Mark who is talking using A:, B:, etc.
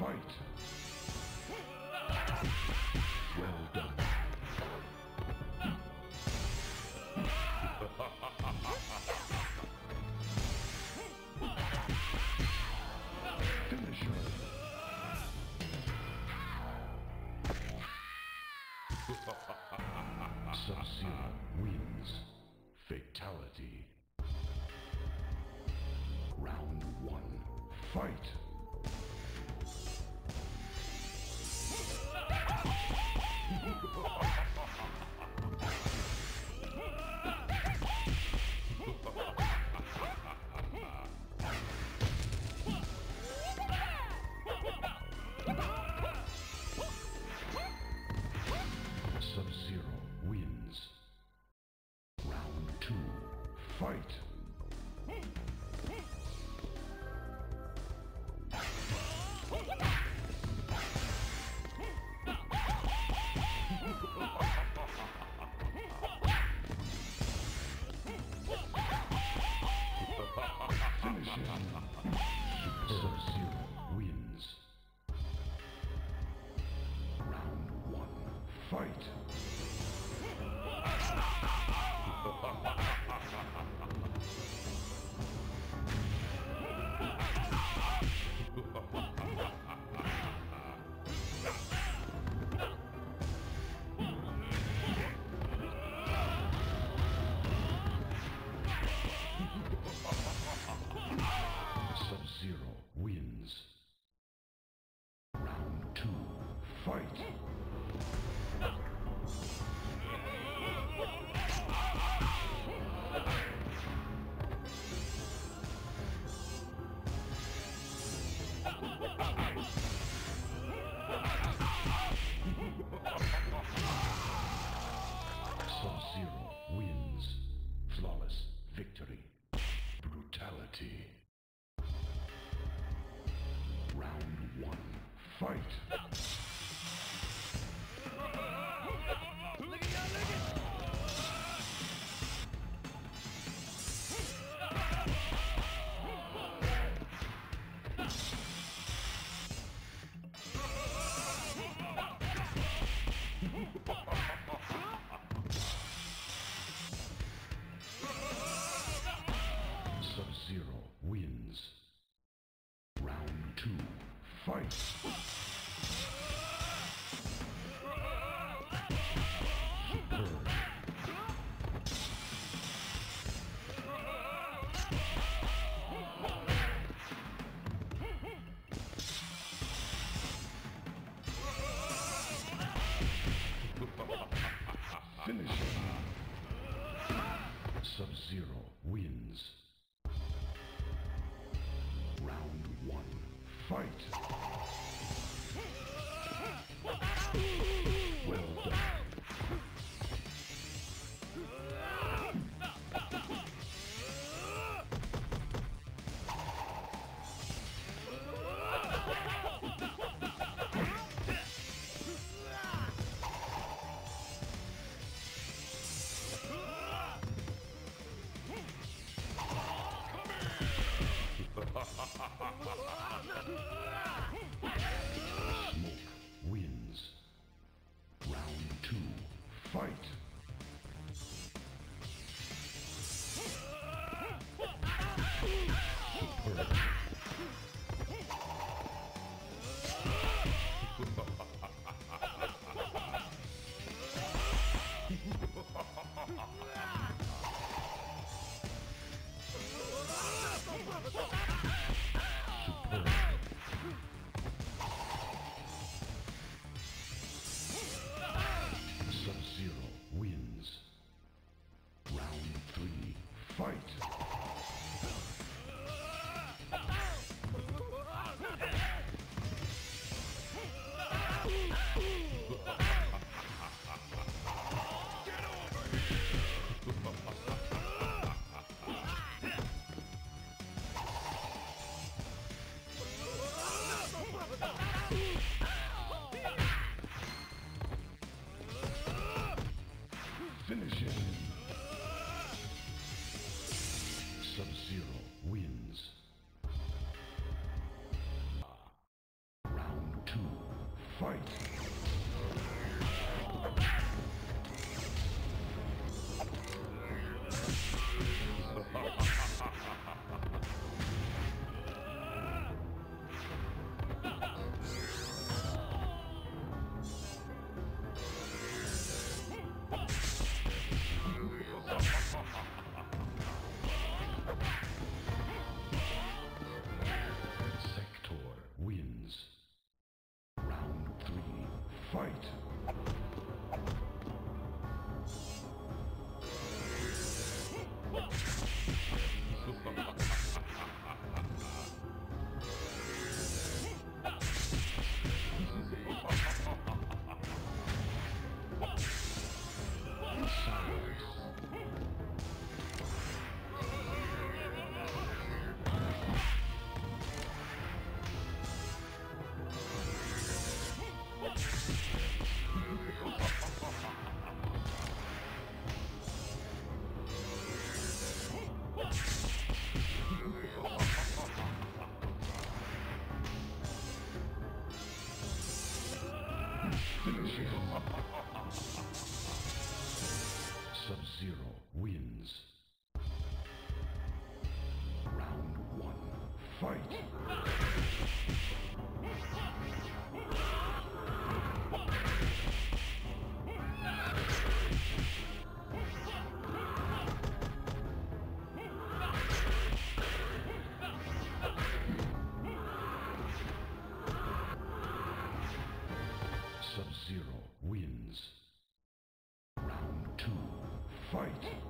A: Fight! Well done. Finish her. Sub-Zero wins. Fatality. Round one. Fight! Sub-Zero wins. Round two. Fight! Fight! Round one. Fight! Fight! Finish him. Sub-Zero wins. Round one. Fight! Ha ha ha! Fight! Fight! Sub-Zero wins. Round two. Fight!